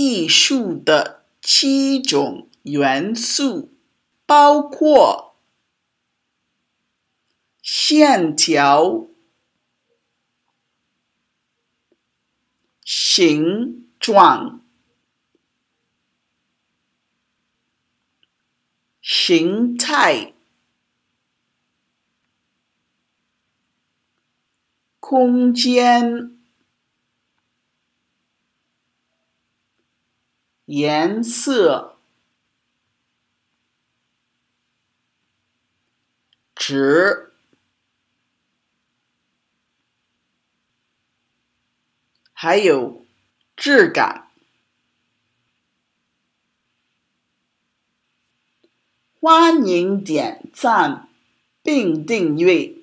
艺术的七种元素包括线条、形状、形态、空间。颜色、值，还有质感。欢迎点赞并订阅。